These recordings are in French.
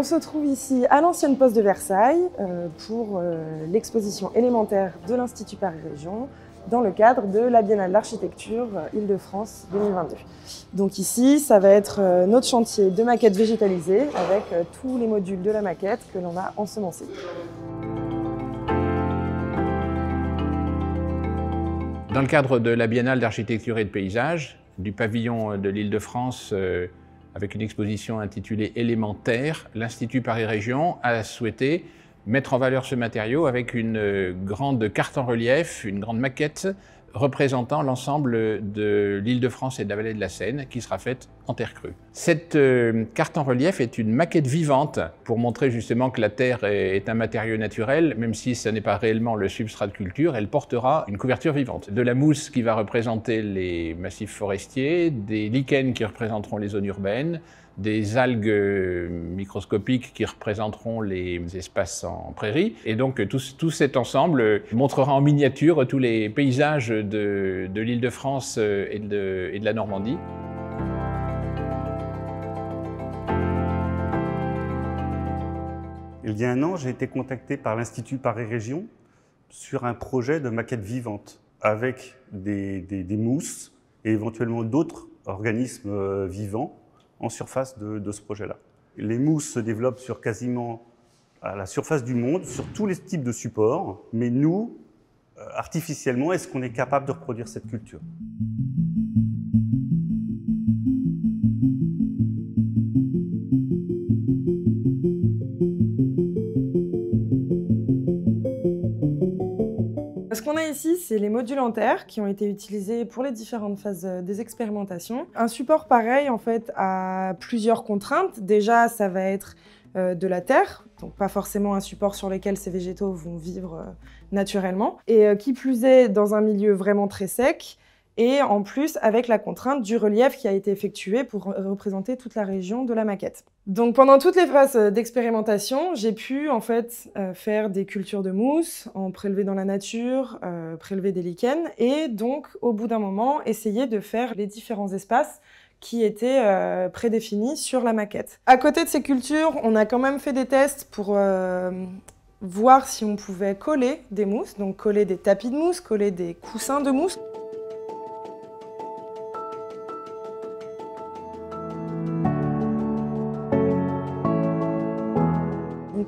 on se trouve ici à l'ancienne poste de Versailles euh, pour euh, l'exposition élémentaire de l'Institut Paris Région dans le cadre de la Biennale d'architecture Île-de-France 2022. Donc ici, ça va être notre chantier de maquette végétalisée avec tous les modules de la maquette que l'on a ensemencés. Dans le cadre de la Biennale d'architecture et de paysage, du pavillon de l'Île-de-France, euh, avec une exposition intitulée Élémentaire, l'Institut Paris Région a souhaité mettre en valeur ce matériau avec une euh, grande carte en relief, une grande maquette représentant l'ensemble de l'île de France et de la vallée de la Seine, qui sera faite en terre crue. Cette euh, carte en relief est une maquette vivante pour montrer justement que la terre est, un matériau naturel, même si ce n'est pas réellement le substrat de culture, elle portera une couverture vivante. De la mousse qui va représenter les massifs forestiers, des lichens qui représenteront les zones urbaines, des algues euh, microscopiques qui représenteront les espaces en prairie. Et donc tout, cet ensemble montrera en miniature tous les paysages de, l'île de France euh, et de, la Normandie. Il y a un an, j'ai été contacté par l'Institut Paris Région sur un projet de maquette vivante avec des, mousses et éventuellement d'autres organismes euh, vivants en surface de, ce projet-là. Les mousses se développent sur quasiment à la surface du monde, sur tous les types de supports, mais nous, euh, artificiellement, est-ce qu'on est capable de reproduire cette culture? Ici, c'est les modules en terre qui ont été utilisés pour les différentes phases euh, des expérimentations. Un support pareil, en fait, a plusieurs contraintes. Déjà, ça va être euh, de la terre, donc pas forcément un support sur lequel ces végétaux vont vivre euh, naturellement. Et qui plus est, dans un milieu vraiment très sec, et en plus avec la contrainte du relief qui a été effectué pour représenter toute la région de la maquette. Donc pendant toutes les phases d'expérimentation, j'ai pu en fait euh, faire des cultures de mousse, en prélever dans la nature, euh, prélever des lichens et donc au bout d'un moment essayer de faire les différents espaces qui étaient euh, prédéfinis sur la maquette. À côté de ces cultures, on a quand même fait des tests pour voir si on pouvait coller des mousses, donc coller des tapis de mousse, coller des coussins de mousse.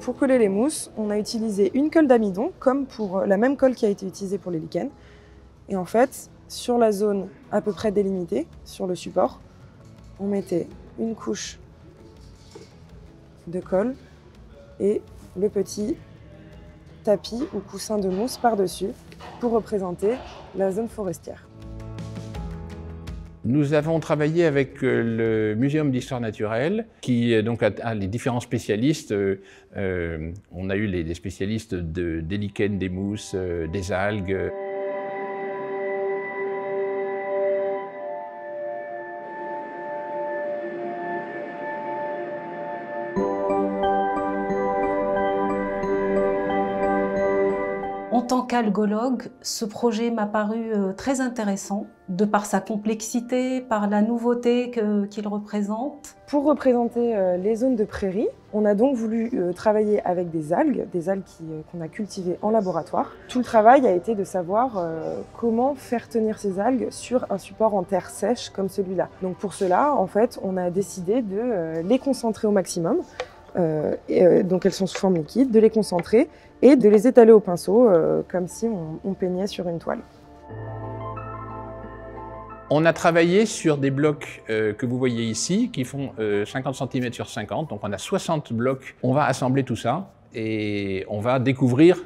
Pour coller les mousses, on a utilisé une colle d'amidon, comme pour euh, la même colle qui a été utilisée pour les lichens. Et en fait, sur la zone à peu près délimitée, sur le support, on mettait une couche de colle et le petit tapis ou coussin de mousse par-dessus pour représenter la zone forestière. Nous avons travaillé avec euh, le Muséum d'histoire naturelle, qui euh, donc a, les différents spécialistes. Euh, on a eu les, spécialistes de, des lichens, des mousses, des algues. Tant qu'algologue, ce projet m'a paru euh, très intéressant, de par sa complexité, par la nouveauté qu'il représente. Pour représenter euh, les zones de prairie, on a donc voulu euh, travailler avec des algues, des algues qu'on a cultivées en laboratoire. Tout le travail a été de savoir comment faire tenir ces algues sur un support en terre sèche comme celui-là. Donc pour cela, en fait, on a décidé de les concentrer au maximum. Donc elles sont sous forme liquide, de les concentrer et de les étaler au pinceau euh, comme si on, peignait sur une toile. On a travaillé sur des blocs euh, que vous voyez ici, qui font 50 euh, cm sur 50, donc on a 60 blocs. On va assembler tout ça et on va découvrir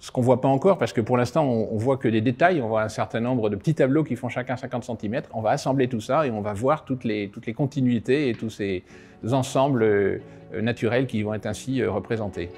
ce qu'on ne voit pas encore, parce que pour l'instant, on, ne voit que des détails, on voit un certain nombre de petits tableaux qui font chacun 50 cm. On va assembler tout ça et on va voir toutes les, toutes les continuités et tous ces ensembles naturels qui vont être ainsi représentés.